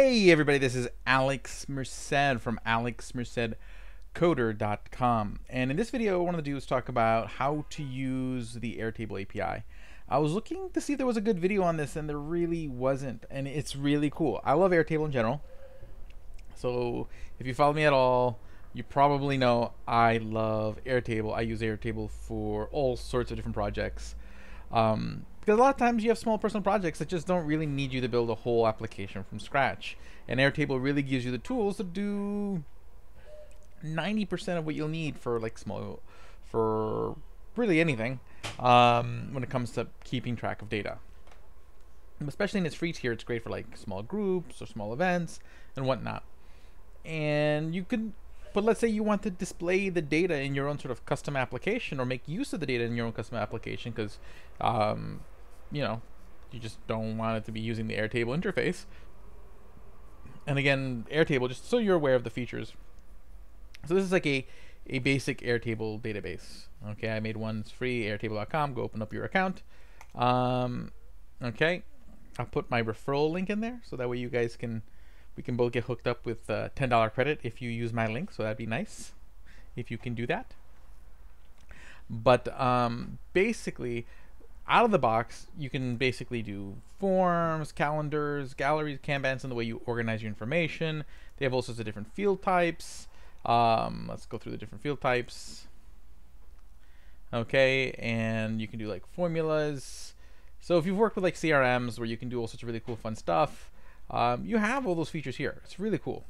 Hey everybody, this is Alex Merced from alexmercedcoder.com and in this video what I wanted to do is talk about how to use the Airtable API. I was looking to see if there was a good video on this and there really wasn't and it's really cool. I love Airtable in general. So if you follow me at all, you probably know I love Airtable. I use Airtable for all sorts of different projects. Um, because a lot of times you have small personal projects that just don't really need you to build a whole application from scratch. And Airtable really gives you the tools to do 90% of what you'll need for like small, for really anything um, when it comes to keeping track of data. Especially in its free tier, it's great for like small groups or small events and whatnot. And you could but let's say you want to display the data in your own sort of custom application or make use of the data in your own custom application because um, you know, you just don't want it to be using the Airtable interface. And again, Airtable, just so you're aware of the features. So this is like a, a basic Airtable database. Okay, I made one it's free, airtable.com. Go open up your account. Um, okay, I'll put my referral link in there so that way you guys can, we can both get hooked up with uh, $10 credit if you use my link. So that'd be nice if you can do that. But um, basically, out of the box, you can basically do forms, calendars, galleries, Kanbans, and the way you organize your information. They have all sorts of different field types. Um, let's go through the different field types. Okay, and you can do like formulas. So if you've worked with like CRMs where you can do all sorts of really cool fun stuff, um, you have all those features here. It's really cool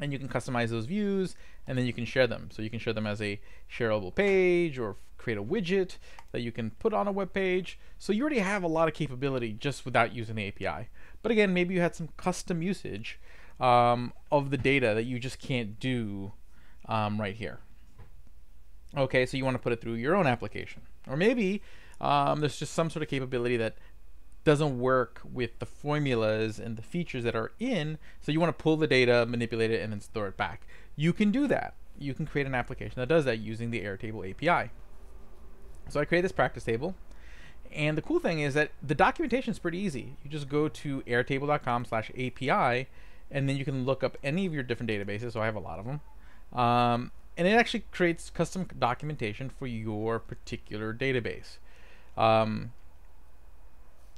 and you can customize those views and then you can share them. So you can share them as a shareable page or create a widget that you can put on a web page. So you already have a lot of capability just without using the API. But again, maybe you had some custom usage um, of the data that you just can't do um, right here. Okay, so you want to put it through your own application. Or maybe um, there's just some sort of capability that doesn't work with the formulas and the features that are in. So you want to pull the data, manipulate it, and then store it back. You can do that. You can create an application that does that using the Airtable API. So I create this practice table. And the cool thing is that the documentation is pretty easy. You just go to airtable.com slash API, and then you can look up any of your different databases. So I have a lot of them. Um, and it actually creates custom documentation for your particular database. Um,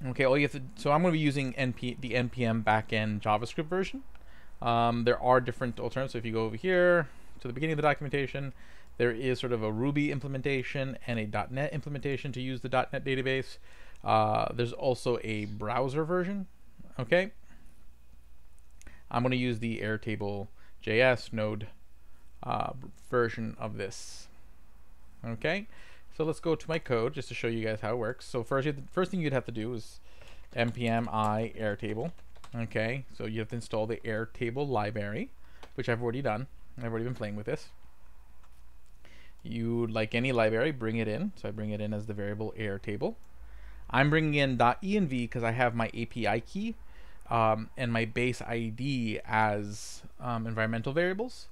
Okay, all you have to, so I'm going to be using NP, the NPM backend JavaScript version. Um, there are different alternatives. So if you go over here to the beginning of the documentation, there is sort of a Ruby implementation and a .NET implementation to use the .NET database. Uh, there's also a browser version. Okay, I'm going to use the Airtable JS node uh, version of this. Okay, so let's go to my code just to show you guys how it works. So first, the first thing you'd have to do is npm i airtable. Okay, so you have to install the Airtable library, which I've already done. I've already been playing with this. You, like any library, bring it in. So I bring it in as the variable Airtable. I'm bringing in .env because I have my API key um, and my base ID as um, environmental variables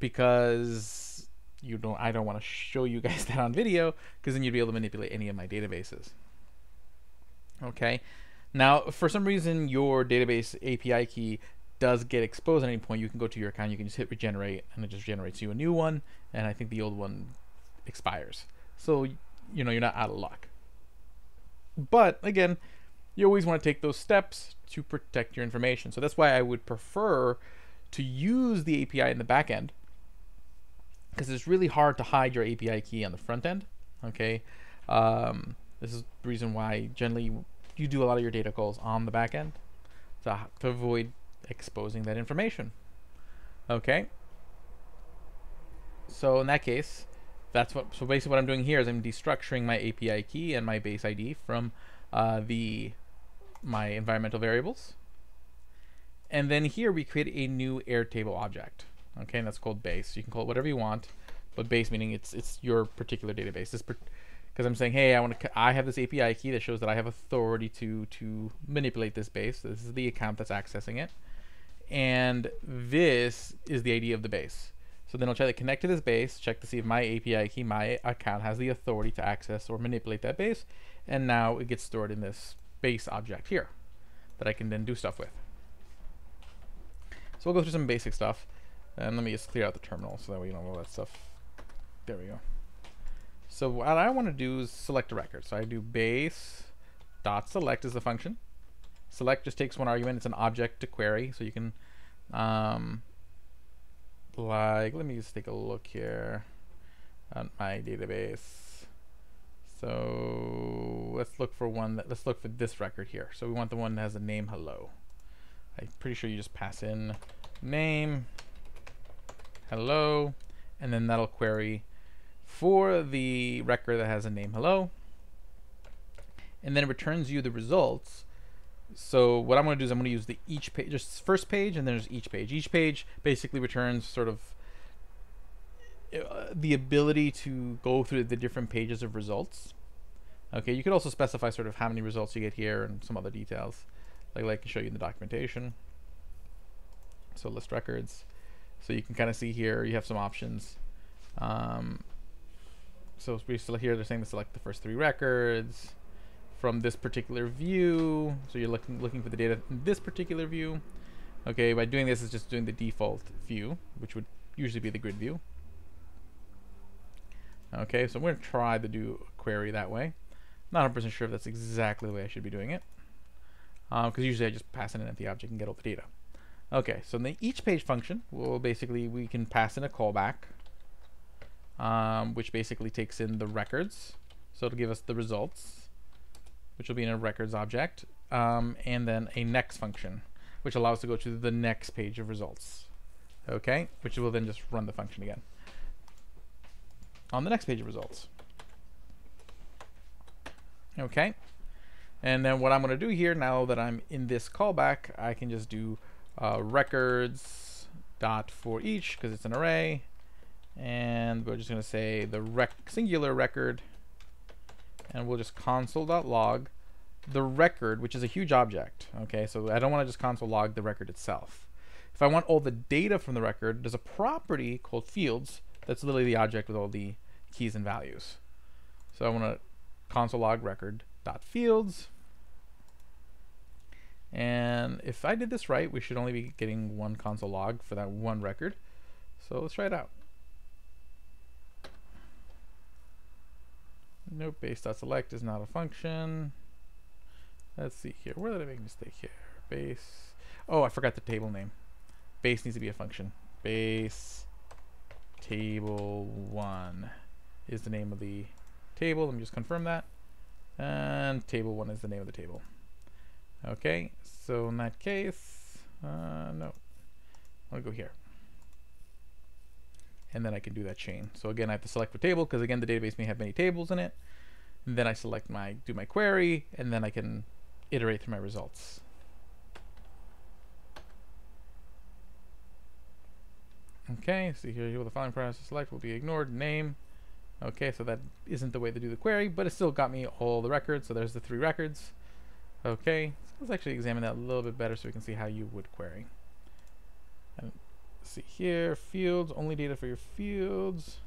because you don't I don't want to show you guys that on video because then you'd be able to manipulate any of my databases. Okay. Now, for some reason, your database API key does get exposed at any point. You can go to your account, you can just hit regenerate, and it just generates you a new one. And I think the old one expires. So, you know, you're not out of luck. But again, you always want to take those steps to protect your information. So that's why I would prefer to use the API in the back end because it's really hard to hide your API key on the front end. Okay, um, this is the reason why generally you do a lot of your data calls on the back end to, to avoid exposing that information. Okay. So in that case, that's what. So basically, what I'm doing here is I'm destructuring my API key and my base ID from uh, the my environmental variables. And then here we create a new Airtable object. Okay, and that's called base. You can call it whatever you want, but base meaning it's it's your particular database. This because I'm saying, hey, I want to I have this API key that shows that I have authority to to manipulate this base. This is the account that's accessing it, and this is the ID of the base. So then I'll try to connect to this base, check to see if my API key, my account has the authority to access or manipulate that base, and now it gets stored in this base object here that I can then do stuff with. So we'll go through some basic stuff. And let me just clear out the terminal so that we don't have all that stuff. There we go. So what I want to do is select a record. So I do base dot select is the function. Select just takes one argument. It's an object to query. So you can, um, like, let me just take a look here at my database. So let's look for one that, let's look for this record here. So we want the one that has the name hello. I'm pretty sure you just pass in name, hello, and then that'll query for the record that has a name hello. And then it returns you the results. So what I'm going to do is I'm going to use the each page, just first page, and then there's each page. Each page basically returns sort of uh, the ability to go through the different pages of results. Okay, you could also specify sort of how many results you get here and some other details, like, like I can show you in the documentation. So list records. So you can kind of see here, you have some options. Um, so we still here, they're saying to select the first three records from this particular view. So you're looking looking for the data in this particular view. Okay, by doing this, it's just doing the default view, which would usually be the grid view. Okay, so I'm going to try to do a query that way. Not 100% sure if that's exactly the way I should be doing it. Because um, usually I just pass in an empty object and get all the data. Okay, so in the each page function, will basically, we can pass in a callback, um, which basically takes in the records. So it'll give us the results, which will be in a records object, um, and then a next function, which allows to go to the next page of results. Okay, which will then just run the function again on the next page of results. Okay. And then what I'm going to do here, now that I'm in this callback, I can just do uh, records dot for each because it's an array. And we're just going to say the rec singular record. And we'll just console.log the record, which is a huge object. Okay, so I don't want to just console log the record itself. If I want all the data from the record, there's a property called fields that's literally the object with all the keys and values. So I want to console log record dot fields. And if I did this right, we should only be getting one console log for that one record. So let's try it out. Nope, base.select is not a function. Let's see here. Where did I make a mistake here? Base. Oh, I forgot the table name. Base needs to be a function. Base table one is the name of the table. Let me just confirm that. And table 1 is the name of the table. Okay, so in that case, uh, no. I want to go here. And then I can do that chain. So again, I have to select the table because again, the database may have many tables in it. And then I select my, do my query, and then I can iterate through my results. Okay, see here, the following process select will be ignored. Name, Okay, so that isn't the way to do the query, but it still got me all the records. So there's the three records. Okay, so let's actually examine that a little bit better so we can see how you would query. And see here, fields, only data for your fields.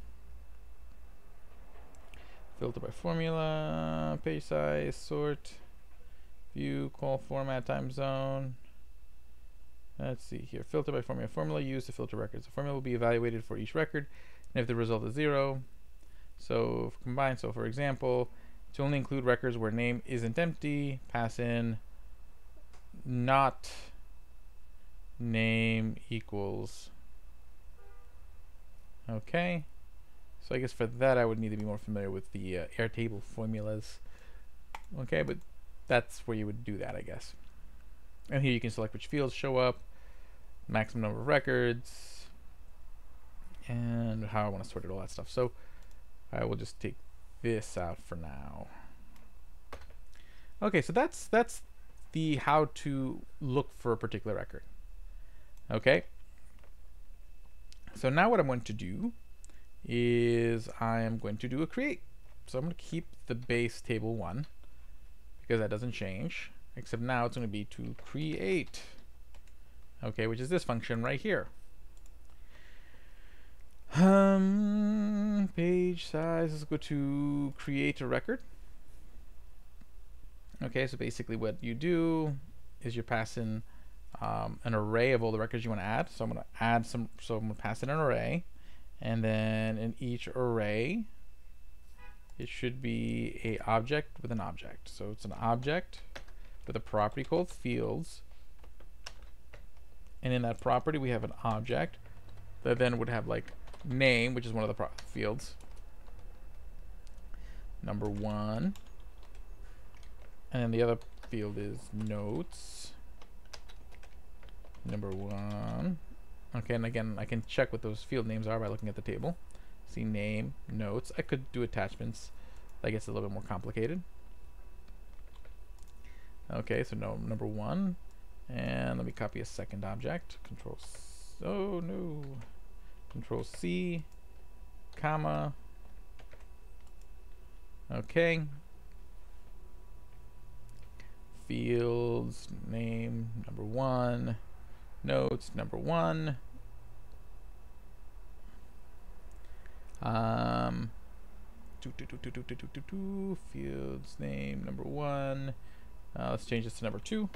Filter by formula, page size, sort, view, cell format, time zone. Let's see here, filter by formula. Formula used to filter records. The formula will be evaluated for each record, and if the result is zero, so combined, so for example, to only include records where name isn't empty, pass in not name equals. Okay. So I guess for that I would need to be more familiar with the uh, Airtable formulas. Okay, but that's where you would do that, I guess. And here you can select which fields show up, maximum number of records, and how I want to sort it, all that stuff. So I will just take this out for now. Okay, so that's that's the how to look for a particular record. Okay. So now what I'm going to do is I am going to do a create. So I'm going to keep the base table one because that doesn't change, except now it's going to be to create. Okay, which is this function right here. Um, page size, let's go to create a record. Okay, so basically what you do is you pass in um, an array of all the records you want to add. So I'm going to add some, so I'm going to pass in an array. And then in each array, it should be a object with an object. So it's an object with a property called fields. And in that property, we have an object that then would have like name, which is one of the fields. Number one. And the other field is notes. Number one. Okay, and again, I can check what those field names are by looking at the table. See name, notes. I could do attachments. That gets a little bit more complicated. Okay, so no number one. And let me copy a second object. Control C. Oh no. Control C, comma. Okay. Fields, name, number one. Notes, number one. Um, do, do, do, do, do, do, do, do, fields name number one. Uh, let's change this to number two.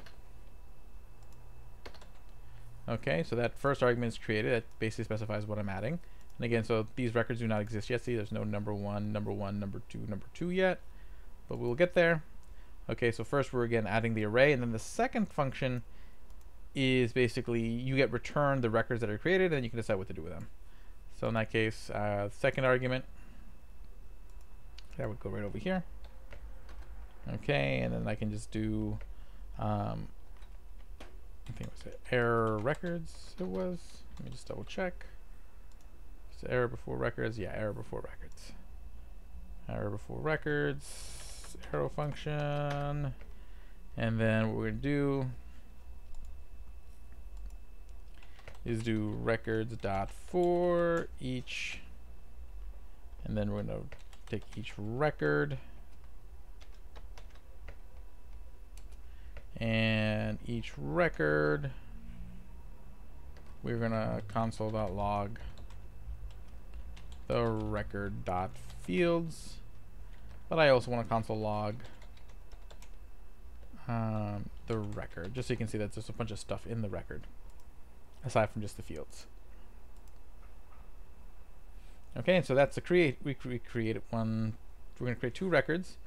Okay, so that first argument is created. That basically specifies what I'm adding. And again, so these records do not exist yet. See, there's no number one, number one, number two, number two yet. But we'll get there. Okay, so first we're again adding the array. And then the second function is basically you get returned the records that are created and you can decide what to do with them. So in that case, uh, second argument, that would go right over here. Okay, and then I can just do um, I think it was error records it was. Let me just double check. It's error before records. Yeah, error before records. Error before records. Arrow function. And then what we're going to do is do records dot for each. And then we're going to take each record and each record we're gonna console.log the record dot fields but I also want to console log um, the record just so you can see that there's a bunch of stuff in the record aside from just the fields okay so that's the create we, we created one we're going to create two records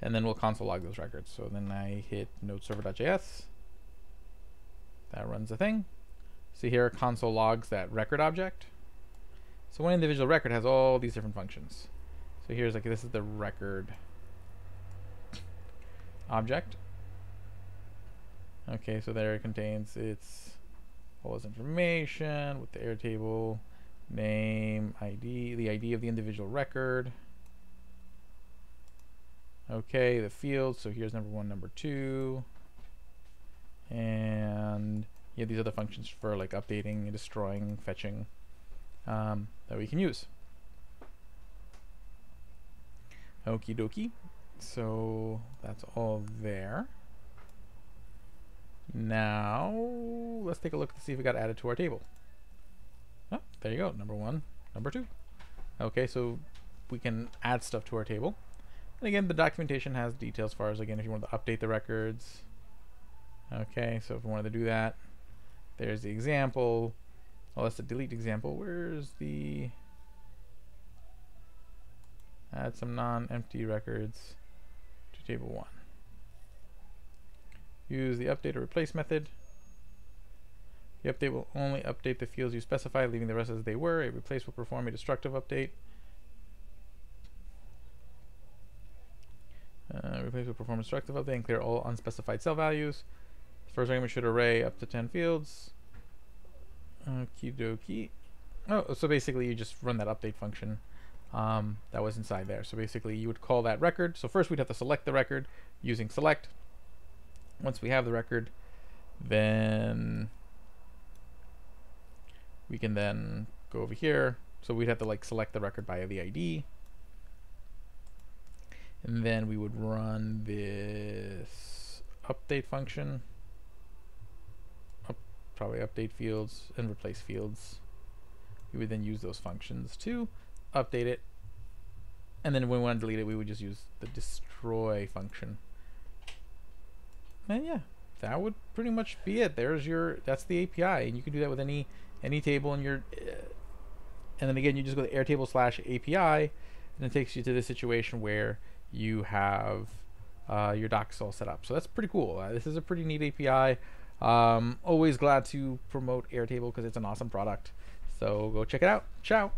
and then we'll console log those records. So then I hit node server.js, That runs the thing. See here, console logs that record object. So one individual record has all these different functions. So here's like, this is the record object. Okay, so there it contains its all this information with the Airtable, name, ID, the ID of the individual record. Okay, the fields. So here's number one, number two. And yeah, these are the functions for like updating, destroying, fetching um, that we can use. Okie dokie. So that's all there. Now, let's take a look to see if we got added to our table. Oh, there you go. Number one, number two. Okay, so we can add stuff to our table. And again, the documentation has details as far as, again, if you want to update the records. Okay, so if we wanted to do that, there's the example. Well, that's the delete example. Where's the... Add some non-empty records to table 1. Use the update or replace method. The update will only update the fields you specify, leaving the rest as they were. A replace will perform a destructive update. Uh, replace will perform a destructive update and clear all unspecified cell values. First argument should array up to 10 fields. Okie dokie. Oh, so basically you just run that update function um, that was inside there. So basically you would call that record. So first we'd have to select the record using select. Once we have the record, then we can then go over here. So we'd have to like select the record by the ID and then we would run this update function up, probably update fields and replace fields we would then use those functions to update it and then when we want to delete it we would just use the destroy function and yeah that would pretty much be it. There's your that's the API, and you can do that with any any table in your. Uh, and then again, you just go to Airtable slash API, and it takes you to the situation where you have uh, your docs all set up. So that's pretty cool. Uh, this is a pretty neat API. Um, always glad to promote Airtable because it's an awesome product. So go check it out. Ciao.